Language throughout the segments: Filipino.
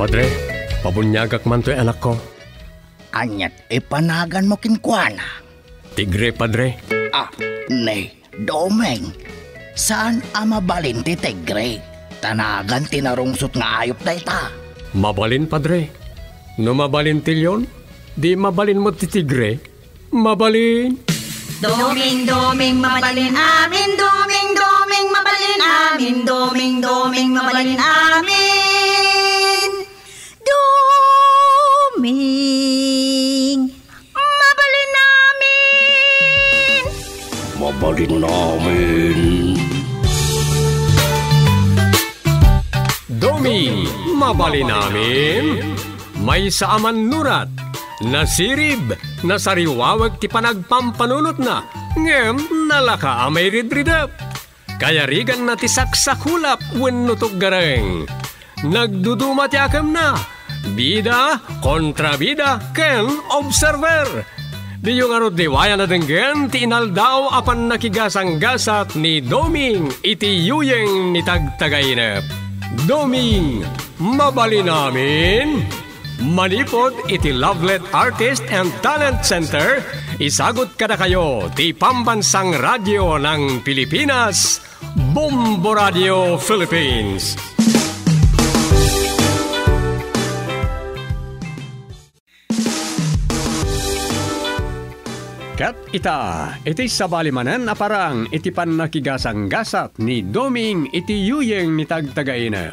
Padre, pabunyagak man to'y anak ko. Anyat ipanagan mo kinkwana. Tigre, Padre. Ah, ne, domeng. Saan ama balin ti tigre? Tanagan tinarungsot nga ayop na ita. Mabalin, Padre. No mabalin tilyon, di mabalin mo ti tigre. Mabalin. Doming, doming, mabalin amin, doming, doming, mabalin amin, doming, doming, mabalin amin. Doming, mabalin amin. Mabalin namin. Domi, mabalin namin. May saaman nurat, nasirib, nasariwawag ti panagpampanunot na, ngem nalaka amay ridridap. Kaya rigan na ti saksakulap wenno gareng. Nagduduma ti akam na, bida kontra bida ken observer. Di yung arot diwaya na denggen ti inaldaw apan nakigasang-gasat ni Doming iti yuyeng ni tagtagainep. Doming, mabali namin. Manipod iti Lovelet Artist and Talent Center, isagot kada kayo ti Pambansang Radyo ng Pilipinas, Bombo Radio Philippines. Kat ita, iti sabalimanan aparang iti pan nakigasang-gasat ni Doming iti yuyeng ni tagtagaina.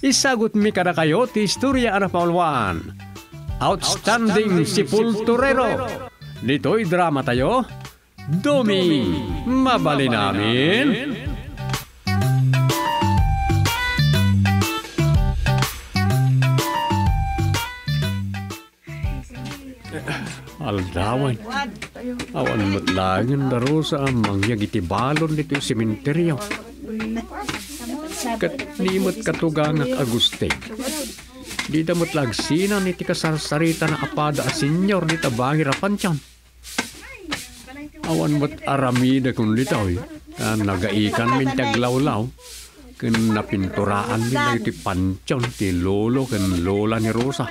Isagot mi kada kayo ti istorya ana paulwan. Outstanding Sepulturero. Dito'y drama tayo. Doming, mabali namin. Aldawan. Awan mo't langin daro sa amangyag iti balon dito yung sementeryo. Kat nimot katugangak aguste. Di damot lagsina ni ti kasarsarita na apada a senyor ni tabangi rapansyan. Awan mo't aramida kung litaw eh. Kan nagaikan min taglawlaw. Kan napinturaan nila iti pansyon ti lolo kan lola ni Rosa.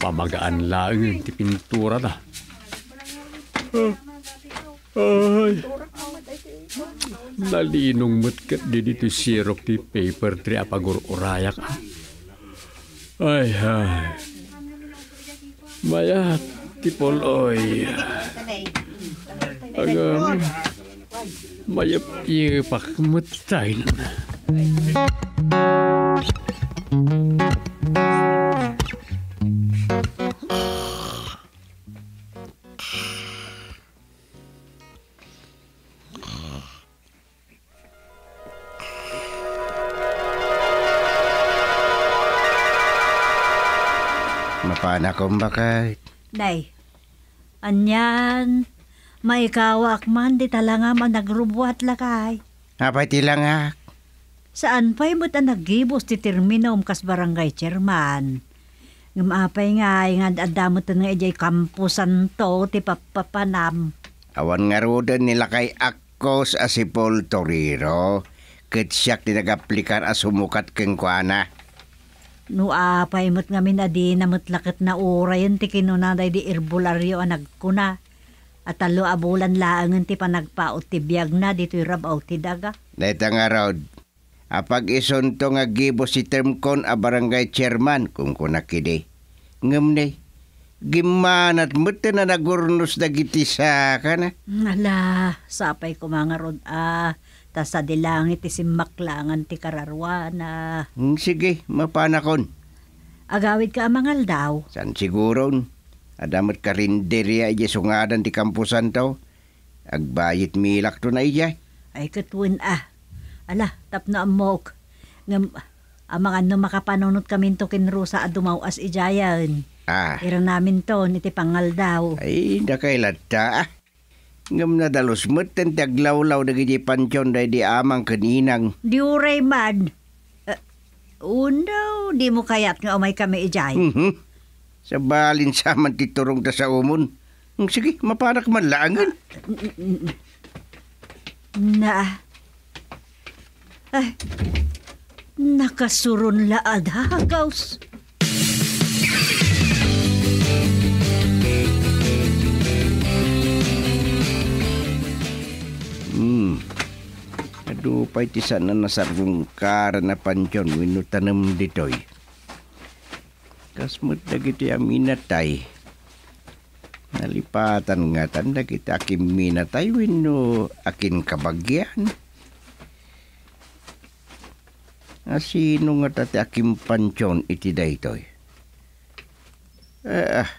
Pamagaan lang ti pintura na. Ay. Nalinong mo't kat di dito sirok ti paper tri apagur urayak ah. Ay, ay. Mayat ti poloy. Agam. Mayap ipak mutay na. Mapana kong bakit? Day, anyan, maikawak man di talanga man nagrubuat lakay. Apay tilangak. Saan pa'y mo't ang nagibos ti terminom kas barangay chairman. Ngumapay nga nga adamot nga ijay kampusan to ti papapanam. Awan nga rodan nila kay ako sa Sipol Toriro. Kat siyak tinagaplikar a sumukat keng kuana. No apay mo't nga minadi na mo't lakit na ura yun ti kinunanay di irbularyo ang nagkuna. At talo abulan laangan ti panagpaot ti biyag na dito'y rabaw ti daga. Dahita nga raw, apag isunto nga gibo si termkon a barangay chairman kung kunakidi. Ngam ne, gimanat mo na nagurnos na giti sa ka na. Ala, sapay ko mga rod ah. Tas sa dilangit ti simaklangan ti kararwana. Hmm, Sige, mapanakon. Agawid ka amangal daw. San siguron? Adamat karinderya iya sungadan ti kampusan tao. Agbayit milak to na iya. Ay katwin ah. Ala, tap na amok. Ngam, amang ano makapanunot kami to kinrusa at dumaw as ijayan. Ah, Ira namin to, niti pangal daw. ay nakailata ah. Ngam na dalos mo't ten taglawlaw na giti pansyon day di amang kaninang. Diuray man. Uh, uno, di mo kayat nga umay kami ijay. Mhm. Sa balin saman titurong ta sa umon. Hmm, Sige, mapanak man laangan. Na. Ay. Nakasurun laad hagaws. Hmm. Aduh, pa iti sana nasarong kara na pansyon wino tanam ditoy. Kasmut dagiti aminatay. Nalipatan nga tan dagiti akim minatay wino akin kabagyan. Asino nga tati akim pansyon iti daytoy. Ah,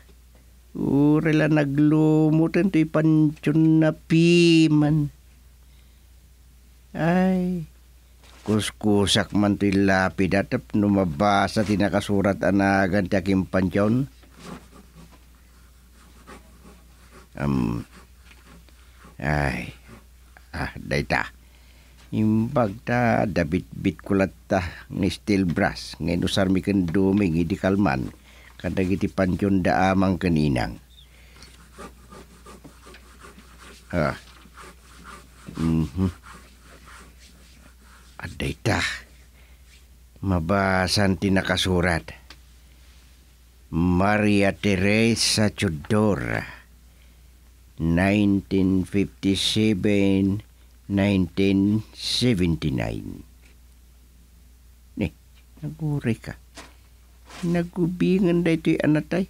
urela naglumutan to'y pansyon na piman. Ay, kuskusak man to'y lapid at numabasa tinakasurat anagan ti aking pansyon. Um, ay, ah, dayta. Imbag ta, dabit-bit kulat ta, ng steel brass, ngayon usar mi kan duming, idi kalman, kadag iti pansyon da amang kaninang. Ah, mhm. Aday ta. Mabasan ti nakasurat. Maria Teresa Chodor. 1957 1979. Ni, naguri ka. Nagubingan da ito'y anatay.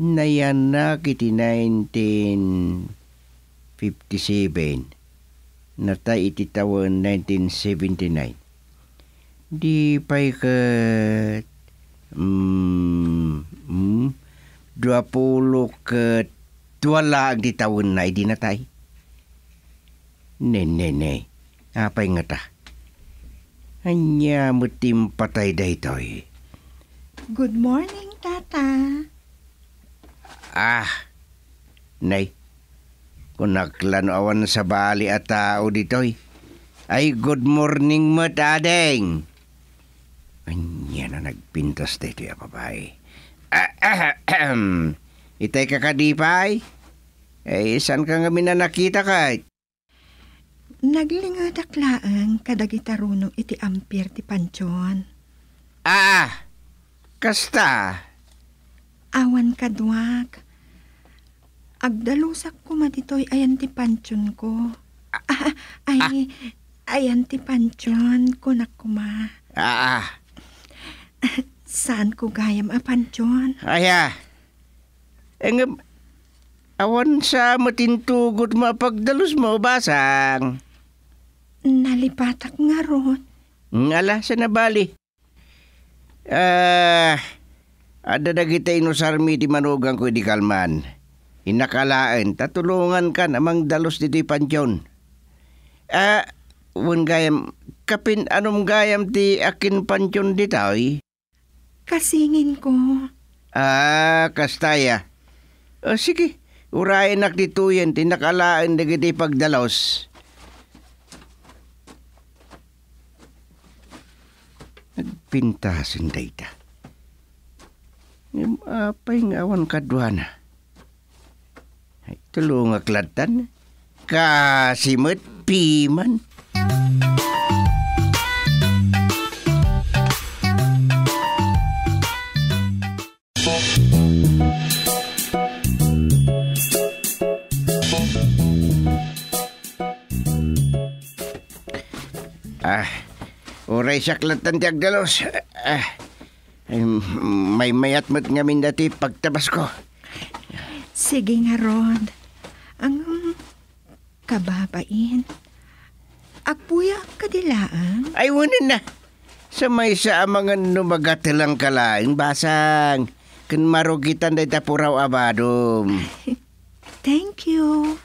Nayanak iti 1957 natay iti taon 1979. Di pa'y ka... Mm, mm, dua pulo ka tuwala di taon na di natay. Ne, ne, ne. Apay nga ta. Anya mutim patay daytoy. Good morning, Tata. Ah, nay. Kung naklano awan sa bali at tao ditoy. Ay, good morning mo, tadeng. Anya na nagpintas dito ya babae. Ah, ah. Itay ka kadipay? Eh, saan ka nga na nakita kay? Naglingad aklaan kadagita runo iti ampir ti pansyon. Ah, kasta. Awan kadwag. Agdalusak ko matitoy ayan ti pansyon ko. Ah, ay, ayan ti pansyon ko na kuma. Ah, ah. Saan ko gayam a pansyon? Aya. Engem, awan sa matintugot mapagdalos mo, basang. Nalipatak nga ron. Ngala sa nabali. Ah, ada na kita inusarmi di manugang ko di kalman. Inakalaan, tatulungan ka namang dalos dito pansyon. Ah, wan gayam, kapin anong gayam ti akin pansyon dito eh? Kasingin ko. Ah, kastaya. Ah, sige, urayan nak dituyen, tinakalaan na kita pagdalos. Nagpintasin dayta. Apay nga awan kadwana. Ay, tulong aklatan. Kasimot piman. Ah, oray saklatan ti agdalos. Ah, ay, may mayat mo't ngamin dati pagtabas ko. Sige nga, Rod. Ang kababain. Agpuya ka dilaan. Ay, wala na. Sa may sa mga numagatilang kalaing basang. Kun marugitan day tapuraw abadom. Thank you.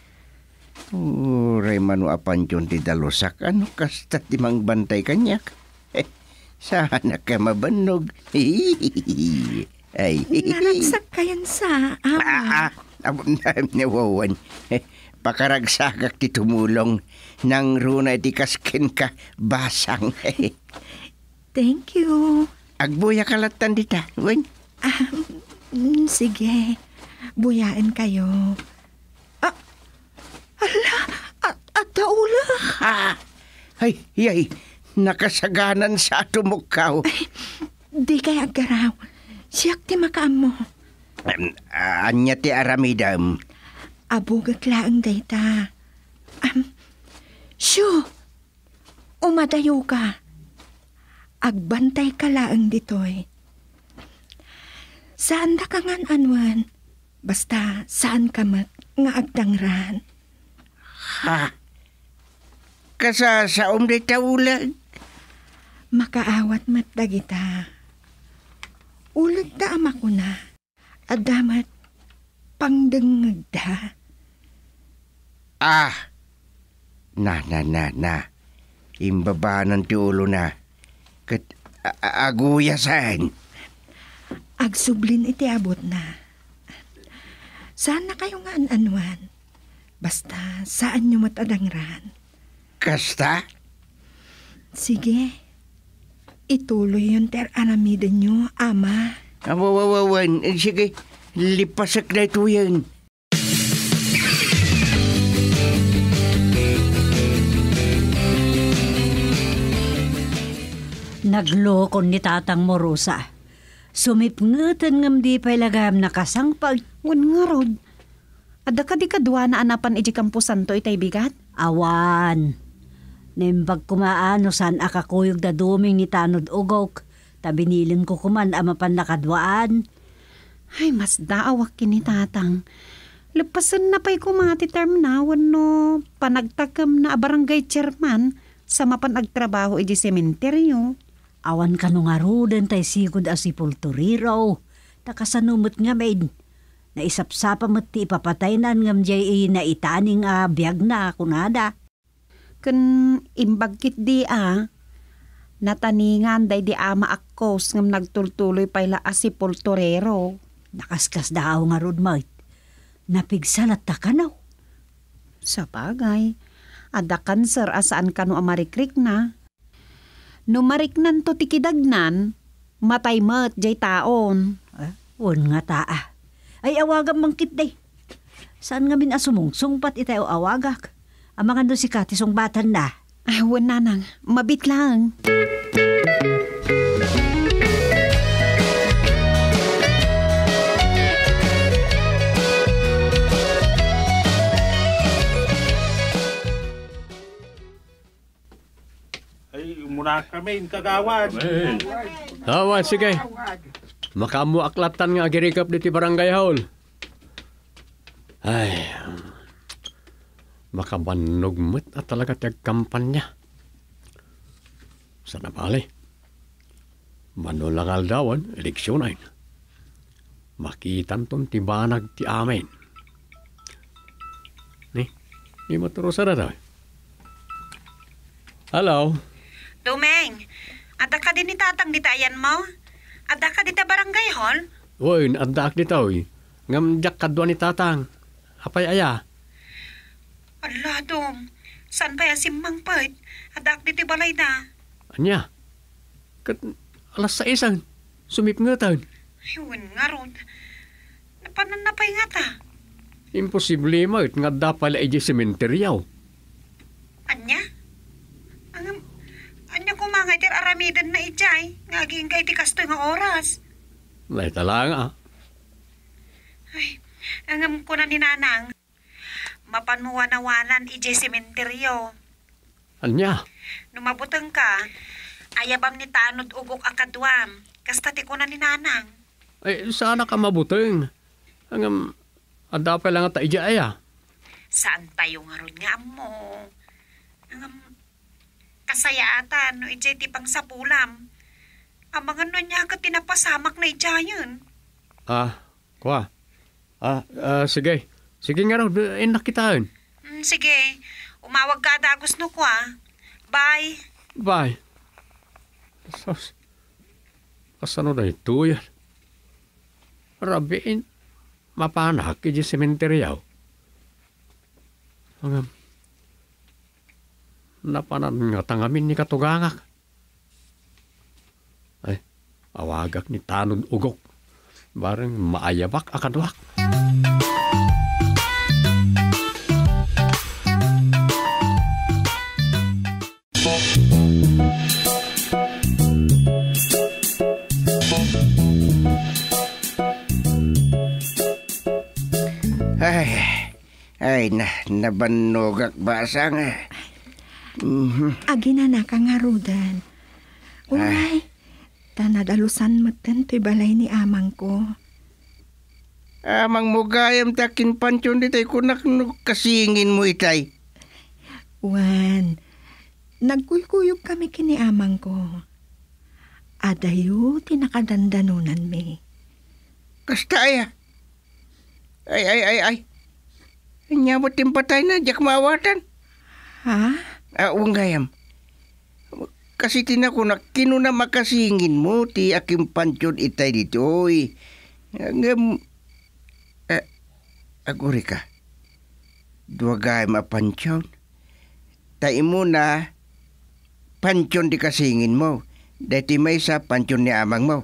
Uray manu apan yun ti dalusak. Ano kasta ti mang bantay kanyak? Eh, sana ka mabanog. Ay. Naragsak kayan sa ama. Ah, ah, nawawan. Eh, Pakaragsakak ti tumulong nang runa ti kaskin ka basang. Thank you. Agbuya kalatan dita. Wen. Ah, mm, sige. Buyaan kayo. Ah, ala, at, at daula. Ah, ay, ay, nakasaganan sa tumukaw. Di kay agaraw. Siyak ti makaam mo. Um, anya ti aramidam. Abugat laang dayta. Um, shoo! Umadayo ka. Agbantay ka laang ditoy. Saan da ka ngan anwan? Basta saan ka mat nga agdangran. Ha? Kasa sa umday taulag. Makaawat mat dagita. Ulag da ama ko na. Adamat pangdengag da. Ah! Na, na, na, na. Imbabanan ti ulo na. Kat aguyasan. Agsublin iti abot na. Saan na kayo nga anwan? Basta saan nyo matadangran? Kasta? Sige. Ituloy yung ter anamidan nyo, ama. Awawawan. Sige, lipasak na ito yan. Naglokon ni Tatang Morosa. Sumipngutan ngam di pa'y lagam nakasangpag. Wan nga rod. Ada ka di kadwa na anapan iji kampusan to itay bigat? Awan. Nimbag kumaano san akakuyog da duming ni Tanod Ugok. Tabinilin ko kuman amapan nakadwaan. Ay, mas daawak kini tatang. Lepasan na pa'y kumati term na wano panagtakam na barangay chairman sa mapan agtrabaho iji sementeryo. Awan ka nung arudan tay sigod a si Pulturiro. Takasanumot nga maid. Naisapsapa mo't ti ipapatay nan ngam jay na itaning a biyag na kunada. Kun imbagkit di a, nataningan day di ama akos ngam nagtultuloy pa'y la si poltorero. Nakaskas daaw nga rod mait. Napigsalat ta ka naw. Sa bagay, ada kanser asaan kano amarikrik na. Numariknan to tikidagnan, matay mat jay taon. Eh, won nga taa. Ay awagam mangkit day. Saan nga min asumong sungpat itayo awagak? Ang mga doon si Kati batan na. Ay, wala nang, mabit lang. Ay, muna kami, kagawad. Awa, sige. Makamu aklatan nga girikap diti barangay hall. Ay, makabanog mo't at talaga tiyag kampanya. Sana bali. Manulangal dawan, eleksyonain. Makitan ton tibanag ti amin. Ni, ni maturusa na daw. Hello. Dumeng, ada ka din ni tatang ditayan mo? Ada ka dita barangay hall? Woy, naandaak dito eh. Ngam jak kadwa ni tatang. Apay aya. Ala, dong. Saan pa yasim mang pait? Adak diti balay na. Anya? Kat alas sa isang. Sumip nga taon. Ayun nga ron. Napanan na nga ta. Imposible mo it nga dapala iji sementeryaw. Anya? Ang anya ko mga itir aramidan na ijay. Ngaging kay ti kasto nga oras. Lay talang ah. Ay, angam ko na ni nanang. Mapanmuwanawanan ijay sementeryo. Anya? Numabutang ka, ayabam ni tanod ugok akadwam. Kasta ti ko na ni nanang. Ay, sana ka mabuteng. Ang ada pa lang ta ija aya. Saan tayo nga ron nga mo? Ang kasayatan no ijay ti pang sapulam. Ang mga no niya ka tinapasamak na ijayan. Ah, kwa. Ah, ah, sige. Sige nga raw, inak kitaan. Hmm, sige, umawag ka dagos no ko ah. Bye. Bye. Sos. Asano na ito yan? Rabiin, mapanak iji sementeryaw. Ang napanan nga tangamin ni katugangak. Ay, awagak ni tanod ugok. Bareng maayabak akadwak. Ay, na, nabanogak basang. Mhm. Agi na na kang harudan. Unay, tanadalusan mo to'y balay ni amang ko. Amang mo gayam takin pansyon ditay kunak no kasingin mo itay. Wan, nagkuykuyog kami kini amang ko. Adayo, tinakadandanunan mi. Kasta ay. ah. Ay, ay, ay, ay. Nyabot yung patay na, jak mawatan. Ha? Ah, gayam. Kasi tinakunak, kinuna makasingin mo, ti aking pansyon itay dito. Oy. Ngam, eh, aguri ka. Dua gayam a pansyon. Tai mo na, pansyon di kasingin mo. Dati may sa pansyon ni amang mo.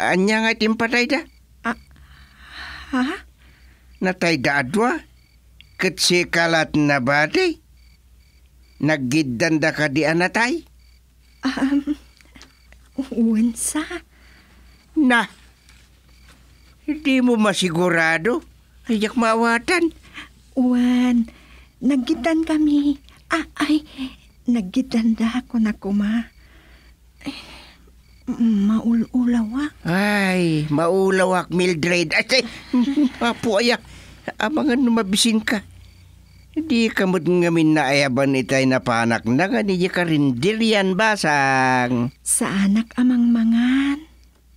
Anya nga timpatay da? Ha? Natay da adwa? Katsi kalat na batay? Naggidan da ka di anatay? Um, unsa? Na, hindi mo masigurado. Ayak maawatan. Wan, naggitan kami. Ah, ay, naggitan da ako na kuma. Ay, Maululawa. Ay, maulawak Mildred. Ay, ay, apo. Abangan mabisin ka. Hindi ka mo't ngamin na ayaban itay na panak na nga niya ka rin dilian basang. Sa anak amang mangan.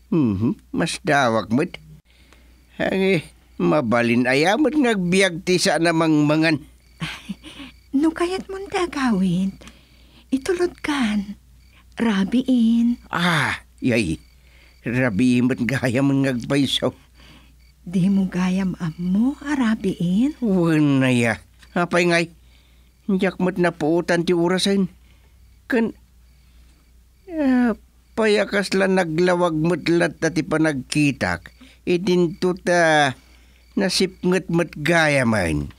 Hmm, mas dawak mo't. Ay, mabalin ayamot ngagbiag ti sa namang mangan. No kayat mong gawin. Itulod kan. Rabiin. Ah, yay. Rabi mo't gaya mong ngagbaysaw. Di mo gayam amo, arabiin. Wala ya. Apay ngay. Diyak mo't napuutan ti urasan. Kan... Ah, payakas lang naglawag mo't lat ti panagkitak. Idinto ta nasipngat mo't gaya man.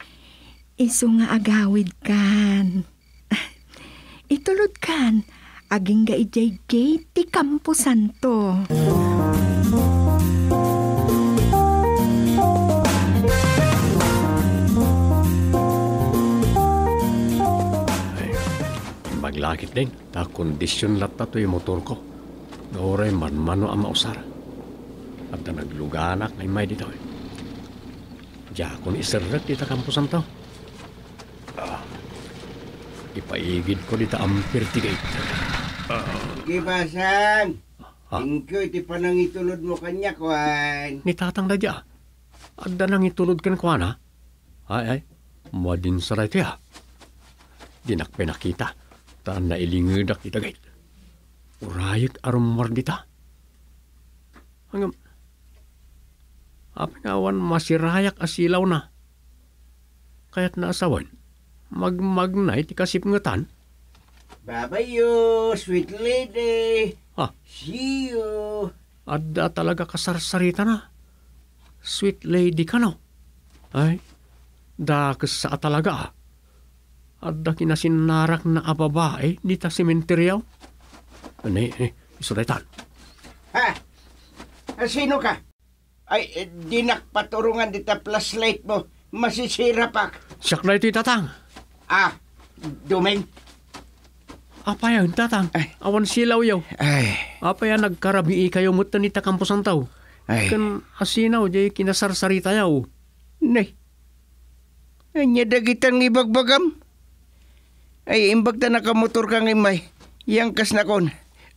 Iso nga agawid kan. Itulod kan. Aging ga ijay gate ti Campo Santo. Maglakit din. Ta kondisyon lat ta to yung motor ko. Nauray man mano ang mausar. At na nagluganak ay may dito. Diya ko ni isarrak dita kampusan to. Ah, ipaigid ko dita tigay. Gibasan! Ah. Ingko iti panang itulod mo kanya kwan. Ni tatang na diya. Adda nang itulod kan ko na. Ay ay, madin saray tiya. Dinak pinakita. Taan na ilingidak kita gait. Urayag arumar dita. Hanggang Aping awan masirayak asilaw na. Kaya't naasawan. Magmagnay ti kasip ngatan. Babayo, sweet lady. Ah. See you. Adda talaga kasarsarita na. Sweet lady ka no? Ay, dakas sa talaga ah. Adda kinasinarak na ababae di ta sementeryaw. Ano eh, isulatan. Ha? Ah, Sino ka? Ay, eh, dinak paturungan dita flashlight mo. Masisira pa. Siyak na ito tatang. Ah, dumeng. Apa yan tatang? Ay. Awan silaw yaw. Ay, Apa yan nagkarabi kayo mutan ni takampusan taw. ay. Kan asinaw jay kinasarsarita yaw. Nay. Anya dagitan ibagbagam. Ay, imbag ta nakamotor kang imay. Yang kas na kon.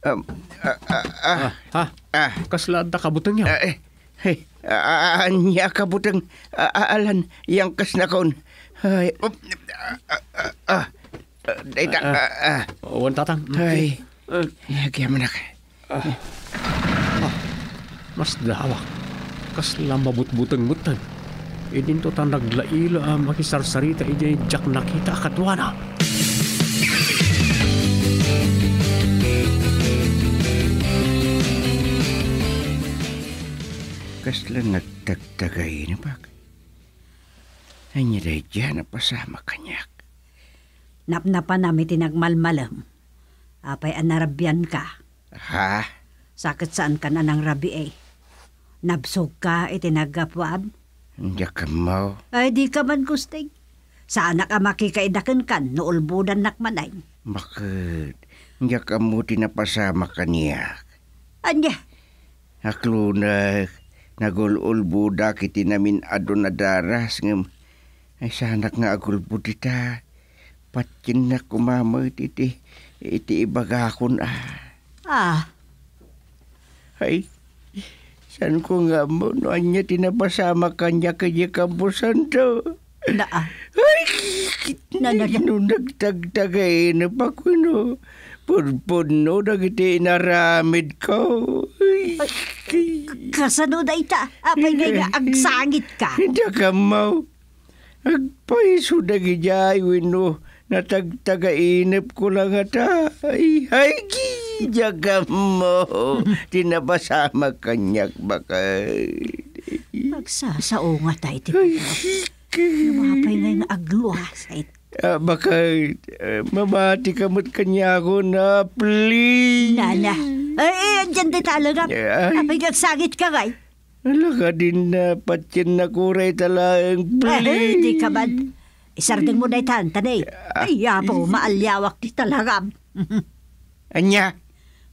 Um, ah, ah, ah, Ah, ha? ah, Kasla da kabutang yaw. ah, eh, hey, ah, ah, anya ka butang ah, ah, alan. Yang kas na kon. Ay, um, ah, ah, ah, ah, Dita, ah, ah, Awan tatang. ay, Eh, Nagya mo na ka. mas dawak. Kasla mabutbutang mutan. Idin to tan naglaila ah, makisarsarita ijay jak nakita katwana. Kasla nagtagtagay na bak. Day dyan na pasama kanyak. Napnapan namin tinagmalmalam. Apay anarabyan ka. Ha? Sakit saan ka na ng rabi eh. Nabsog ka itinagapwab. Hindi ka mo. Ay di ka man gusting. Sana ka makikaidakan kan, no ulbudan nakmanay. Bakit? Nga ka mo tinapasama kaniya. Anya, Aklo na nagululbuda kiti namin adon na daras ngem. Ay sanak nga agulbud ita. Patkin na kumamay iti. Iti ibagakon ah. ah, Ay, san ko nga mo no anya tinapasama kanya kanya kampusan to. na ah. Ay, Na- na- na- no nagtagtagay na pa ko no. Pudpud no nagiti naramid ko. Ay, Kasano da ita? Apay nga nga agsangit ka. Hindi ka mau. Agpaiso na gijay no. Natagtagainip ko lang ata. Ay, ay, gijaga mo. Tinapasama kanyak bakay. Magsasao nga tayo ti Ay, Lumapay nga nga agluhasay. Ah, bakit? Uh, mamati ka mo't kanya ako na, please. Nana. Ay, ay, andyan di talaga. Ay. Apay nga agsangit ka ngay. Alaga din na patyan na kuray talang, Eh, please. di ka man. Isarding mo na itan, tanay. Ay, yapo, maalyawak di talaga. Anya?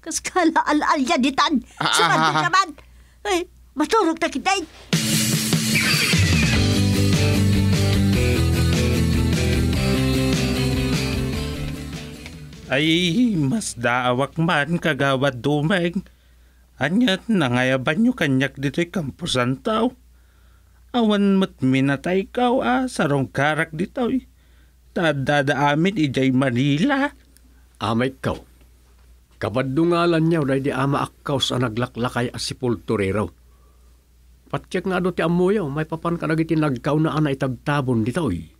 Kas kala al-al yan di tan. Ah, ah, di ah. ka man. Ay, maturog na kita. eh. Ay, mas daawak man kagawad dumeng. Anyat nangayaban nyo kanyak dito'y kampusan tao. Awan mat minatay kaw ah, sarong karak dito'y. Tadada amin ijay Manila. Amay ikaw. Kabadungalan niya dahil di ama akaw sa naglaklakay as si Pulturero. Patyak nga do ti amuyaw, may papan ka nagiti nagkaw na ana itagtabon dito eh.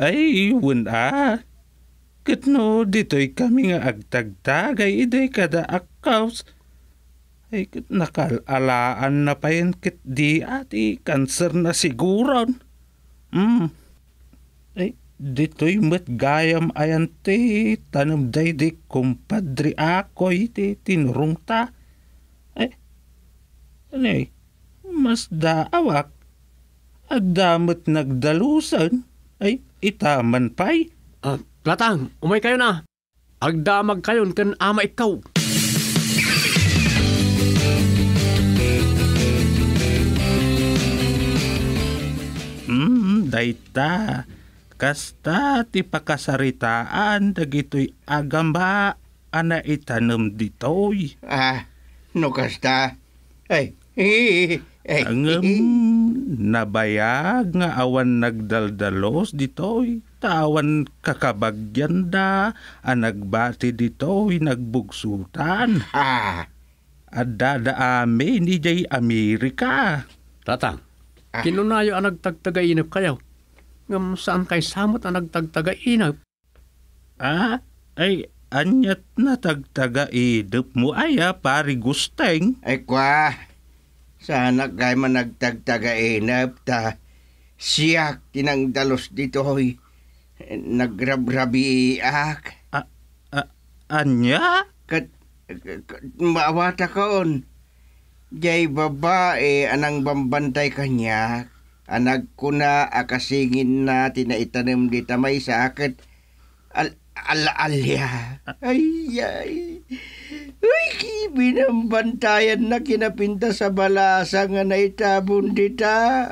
Ay, ah. Katno dito'y kami nga agtagtagay iday kada akaws. Ay, kat nakalalaan na pa yan kit di ati kanser na siguron. Hmm. Ay, dito'y mat gayam ayan ti tanam day di kumpadri ako'y ti tinurong ta. Ay, anay, mas daawak. Adamot nagdalusan. Ay, itaman pa'y. Ah, Latang, umay kayo na. Agdamag kayon kan ama ikaw. Hmm, dayta. Kasta ti pakasaritaan dagitoy agamba ana itanam ditoy. Ah, no kasta. Ay, ay, ay. Angam nabayag nga awan nagdaldalos ditoy. Tawan kakabagyan da, ang nagbati ditoy nagbugsutan. Ah, Adada amin ni Jay Amerika. Latang, kinunayo ang nagtagtagainap kayo. Ngam saan kay samot ang nagtagtagainap? Ah, ay anyat na tagtaga idep mo aya pari gusteng. ay kwa. Sana kay man nagtagtagainap ta. Siyak tinangdalos dito hoy. Nagrabrabi ak. Anya? Kat, kat maawata kaon. Jay babae anang bambantay kanya. Anag ko na akasingin na tinaitanim di tamay sa akit. Al alaalya. Ay, ay. Uy, binambantayan na kinapinta sa balasa nga naitabon dita.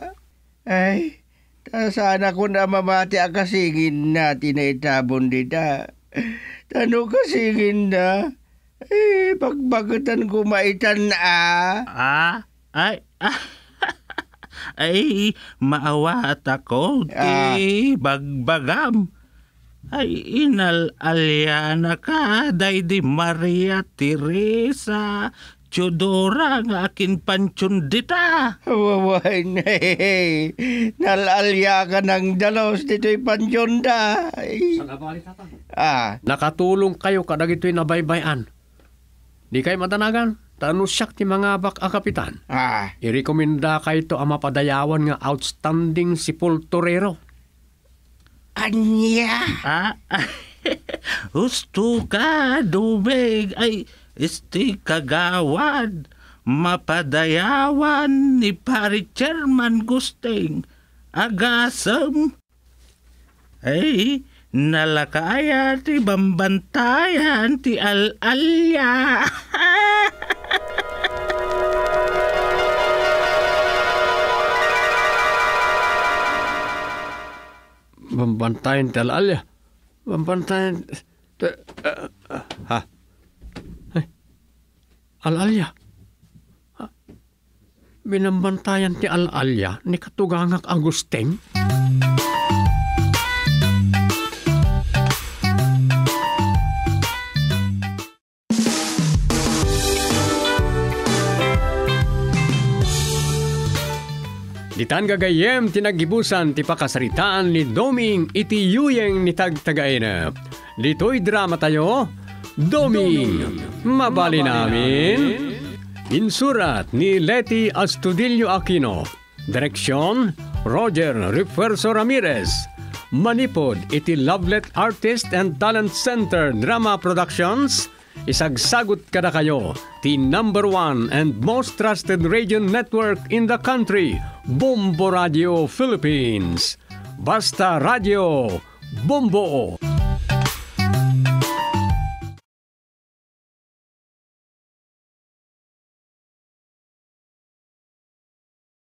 Ay, ta sana ko na mamati akasingin na tinaitabon dita. Tano kasingin na. Eh, pagbagatan ko maitan ah. Ah, ay, ah, ay, maawat ako, di bagbagam. Ay, inal alyana ka, day di Maria Teresa, Chodora nga akin pansyon dita. Waway na eh. Nalalya ka ng dalos dito'y pansyonda. Ay. Ah, Nakatulong kayo kadag ito'y nabaybayan. Di kayo matanagan, tanusyak ti mga bak a kapitan. ah. Irekomenda kayo to ang mapadayawan nga outstanding si Pulturero. Anya. Ah, Husto ka, dumig. Ay, isti kagawad. Mapadayawan ni pari chairman gusting. Agasam. Ay, nalakaaya ti bambantayan ti al-alya. Bambantayan ti alalya. Bambantayan... Te- ah, ah, ha? Alalya. Binambantayan ti alalya ni Katugangak Agusteng? Ditan gagayem tinagibusan ti pakasaritaan ni Doming iti yuyeng ni tagtagaina. Dito'y drama tayo, Doming, mabali namin. Insurat ni Leti Astudillo Aquino. Direksyon, Roger Refuerzo Ramirez. Manipod iti Lovelet Artist and Talent Center Drama Productions. Isagsagot kada kayo, the number one and most trusted radio network in the country, Bombo Radio Philippines. Basta Radio, Bombo!